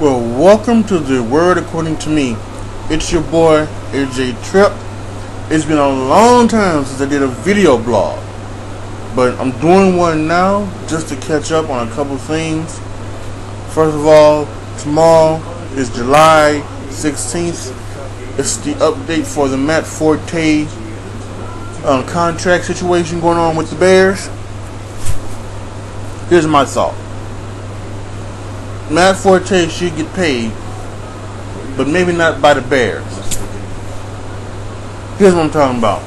Well, welcome to the Word According to Me. It's your boy, AJ Trip. It's been a long time since I did a video blog, but I'm doing one now just to catch up on a couple things. First of all, tomorrow is July 16th. It's the update for the Matt Forte um, contract situation going on with the Bears. Here's my thought. Matt Forte should get paid, but maybe not by the Bears. Here's what I'm talking about.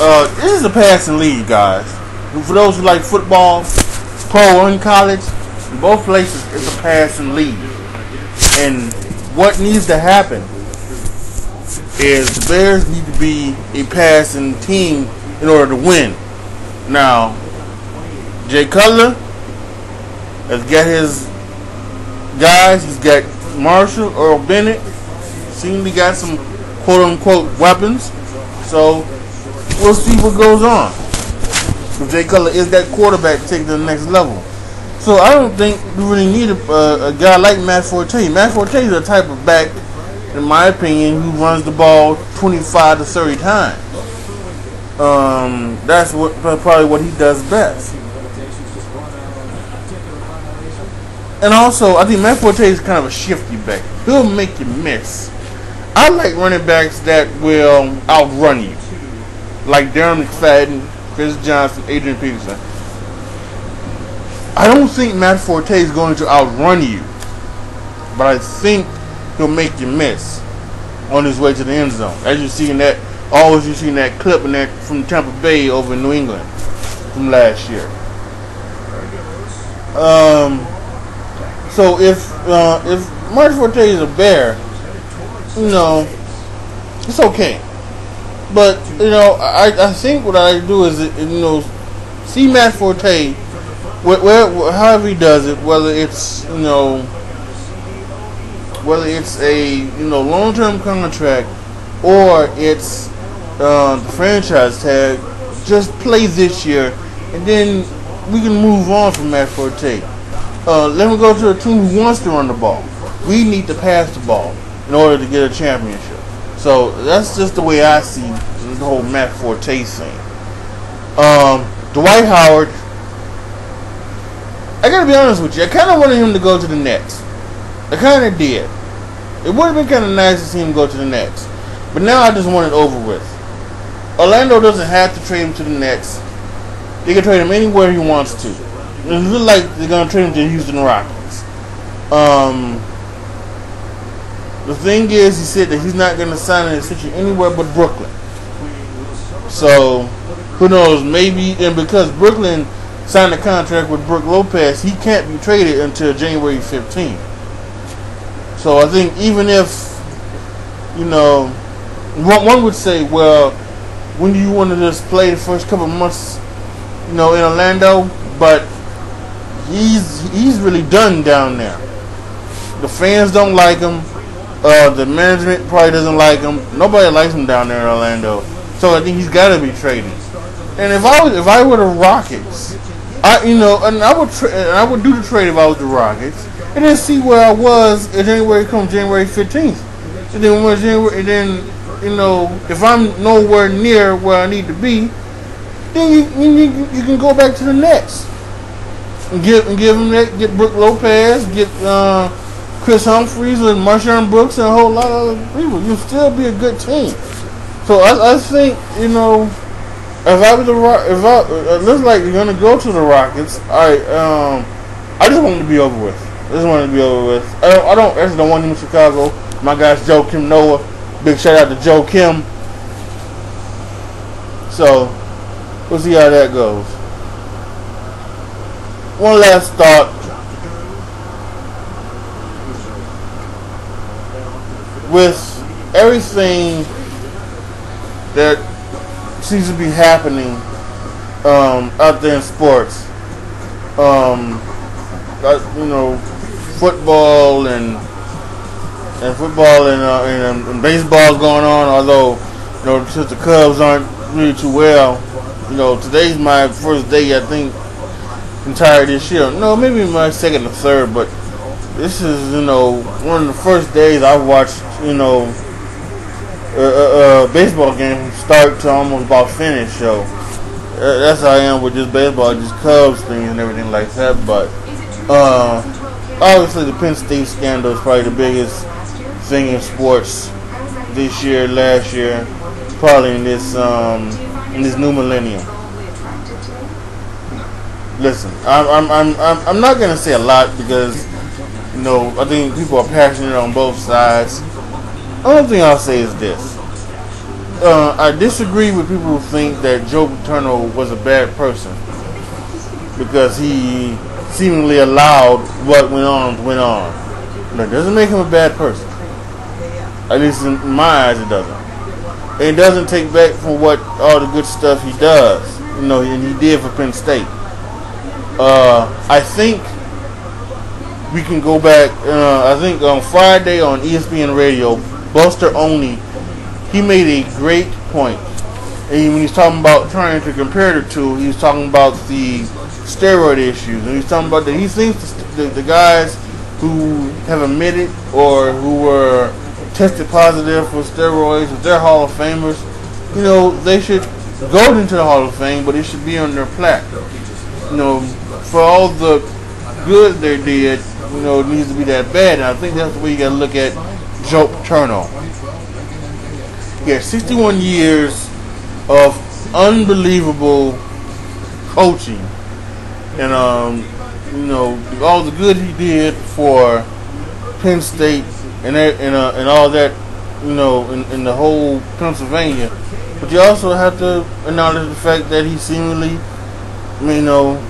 Uh, this is a passing league, guys. For those who like football, pro and college, in both places it's a passing league. And what needs to happen is the Bears need to be a passing team in order to win. Now, Jay Cutler has got his guys. He's got Marshall, Earl Bennett. Seemingly got some quote unquote weapons. So we'll see what goes on. If Jay Cutler is that quarterback to take to the next level. So I don't think we really need a, uh, a guy like Matt Forte. Matt Forte is a type of back, in my opinion, who runs the ball 25 to 30 times. Um, that's what probably what he does best. And also, I think Matt Forte is kind of a shifty back. He'll make you miss. I like running backs that will outrun you, like Darren McFadden, Chris Johnson, Adrian Peterson. I don't think Matt Forte is going to outrun you, but I think he'll make you miss on his way to the end zone. As you see in that, always you see in that clip in that from Tampa Bay over in New England from last year. Um, so if uh, if Marty Forte is a bear, you know, it's okay. But you know, I I think what I do is you know, see Matt Forte, where, where however he does it, whether it's you know, whether it's a you know long term contract or it's uh, the franchise tag, just play this year, and then we can move on from Matt Forte. Uh, let me go to a team who wants to run the ball. We need to pass the ball in order to get a championship. So that's just the way I see the whole Matt Forte thing. Um, Dwight Howard, I gotta be honest with you, I kind of wanted him to go to the Nets. I kind of did. It would have been kind of nice to see him go to the Nets. But now I just want it over with. Orlando doesn't have to trade him to the Nets. They can trade him anywhere he wants to. It looks like they're going to trade him to Houston Rockets. Um, the thing is, he said that he's not going to sign an extension anywhere but Brooklyn. So, who knows? Maybe, and because Brooklyn signed a contract with Brook Lopez, he can't be traded until January 15th. So I think even if, you know, one would say, well, when do you want to just play the first couple months, you know, in Orlando? But he's he's really done down there. The fans don't like him. Uh, the management probably doesn't like him. Nobody likes him down there in Orlando. So I think he's got to be traded. And if I was if I were the Rockets, I you know, and I would tra- and I would do the trade if I was the Rockets, and then see where I was in January come January fifteenth, and then when January and then you know if I'm nowhere near where I need to be, then you you, you can go back to the Nets and give him that. Get Brook Lopez, get uh, Kris Humphries and MarShon Brooks and a whole lot of other people. You'll still be a good team. So I, I think you know if I was the if I it looks like you're gonna go to the Rockets. Right, um, I just want to be over with. I just want to be over with. I don't. I don't. I just don't want him in Chicago. My guy's Joakim Noah. Big shout out to Joe Kim. So we'll see how that goes one last thought. With everything that seems to be happening um, out there in sports, um, you know, football and and football and, uh, and, and baseball going on. Although, you know, since the Cubs aren't really too well, you know, today's my first day. I think entire this year. No, maybe my second or third, but this is you know one of the first days I watched you know a, a, a baseball game from start to almost about finish. So uh, that's how I am with just baseball, just Cubs things and everything like that. But uh, obviously the Penn State scandal is probably the biggest thing in sports this year, last year, probably in this um, in this new millennium. Listen, I'm I'm I'm I'm, not gonna say a lot because you know I think people are passionate on both sides. Only thing I'll say is this. Uh, I disagree with people who think that Joe Paterno was a bad person because he seemingly allowed what went on went on. That doesn't make him a bad person. At least in my eyes, it doesn't. It doesn't take back from what all the good stuff he does, you know, and he did for Penn State. Uh, I think we can go back. Uh, I think on Friday on ESPN Radio, Buster Olney, he made a great point. And when he's talking about trying to compare the two, he's talking about the steroid issues, and he's talking about that he thinks the, the, the guys who have admitted or who were tested positive for steroids, if they're Hall of Famers, you know, they should go into the Hall of Fame, but it should be on their plaque. You know, for all the good they did, you know, it needs to be that bad. And I think that's the way you got to look at Joe Paterno. Had 61 years of unbelievable coaching, and um, you know, all the good he did for Penn State and and uh, and all that, you know, in, in the whole Pennsylvania. But you also have to acknowledge the fact that he seemingly, you know,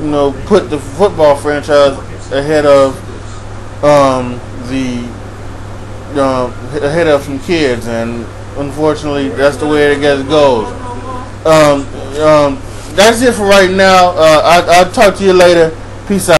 you know, put the football franchise ahead of um, the uh, ahead of some kids, and unfortunately, that's the way it gets goes. Um, um, that's it for right now. Uh, I, I'll talk to you later. Peace out.